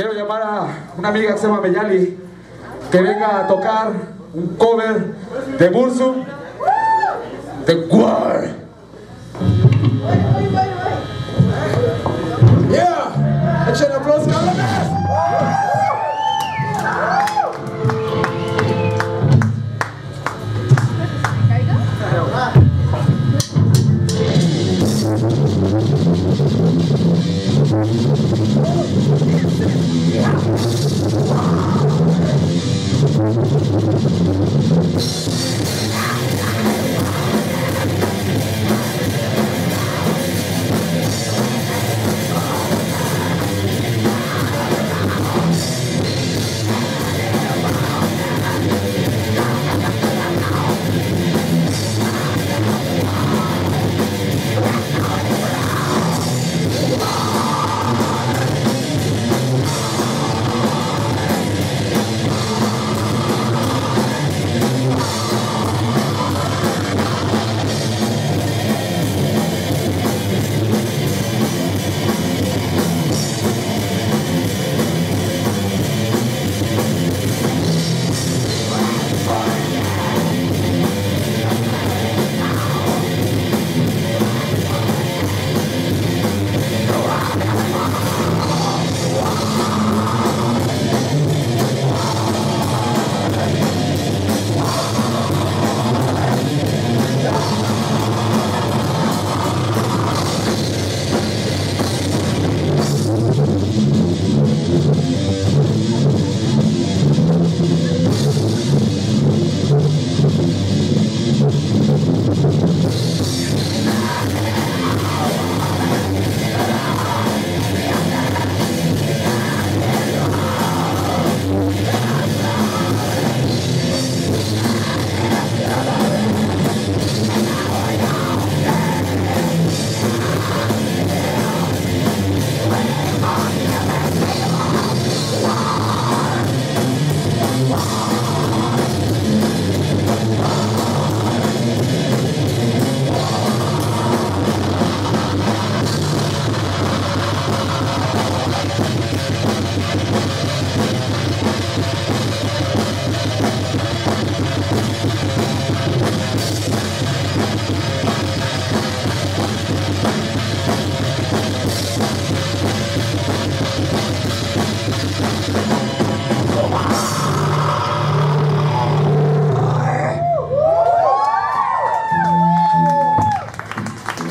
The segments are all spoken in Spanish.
quiero llamar a una amiga que se llama Meyali que venga a tocar un cover de Bursum de War. Thank you.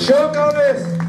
show, Thomas.